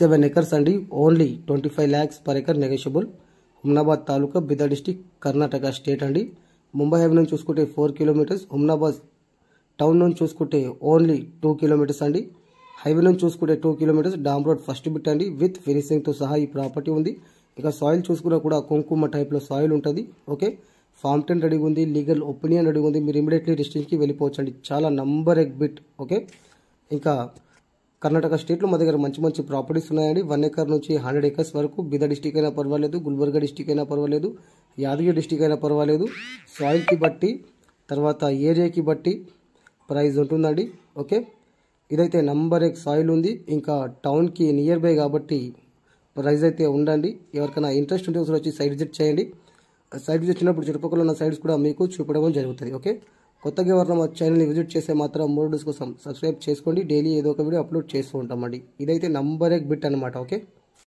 Seven acres అండి. Only twenty five lakhs per acre negotiable. Humnabad తాలూకా Bidar district Karnataka state అండి. Mumbai highway నుంచి చూసుకుంటే four kilometres. Humnabad town నుంచి చూసుకుంటే ఓన్లీ టూ కిలోమీటర్స్ అండి. హైవే నుంచి చూసుకుంటే two kilometres. Dam road first bit అండి. విత్ ఫినిషింగ్తో సహా ఈ ప్రాపర్టీ ఉంది. ఇక సాయిల్ చూసుకున్నా కూడా కుంకుమ టైప్లో సాయిల్ ఉంటుంది. ఓకే? ఫామ్ టెన్ రెడీగా ఉంది. లీగల్ ఒపీనియన్ రెడీగా ఉంది. మీరు ఇమీడియట్లీ డిస్టెన్స్కి వెళ్ళిపోవచ్చు అండి చాలా నంబర్ ఎగ్ బిట్. ఓకే? ఇంకా కర్ణాటక స్టేట్లో మా దగ్గర మంచి మంచి ప్రాపర్టీస్ ఉన్నాయండి. వన్ ఎకర్ నుంచి హండ్రెడ్ ఎకర్స్ వరకు బిదా డిస్టిక్ అయినా పర్వాలేదు గుల్బర్గా డిస్టిక్ అయినా పర్వాలేదు యాదగిరి డిస్టిక్ అయినా పర్వాలేదు. సాయిల్కి బట్టి తర్వాత ఏరియాకి బట్టి ప్రైస్ ఉంటుందండి. ఓకే? ఇదైతే నంబర్ ఎక్ సాయిల్ ఉంది. ఇంకా టౌన్కి నియర్ బై కాబట్టి ప్రైస్ అయితే ఉండండి. ఎవరికైనా ఇంట్రెస్ట్ ఉంటే ఒకసారి వచ్చి సైట్ విజిట్ చేయండి. సైట్ విజిట్ చేసినప్పుడు చుట్టుపక్కల ఉన్న సైట్స్ కూడా మీకు చూపడం జరుగుతుంది. ఓకే? కొత్తగా ఎవరైనా మా ఛానల్ని విజిట్ చేస్తే మాత్రం మూడు డోస్ కోసం సబ్స్క్రైబ్ చేసుకోండి. డైలీ ఏదో ఒక వీడియో అప్లోడ్ చేస్తూ ఉంటామండి. ఇదైతే నంబర్ ఎక్ బిట్ అనమాట ఓకే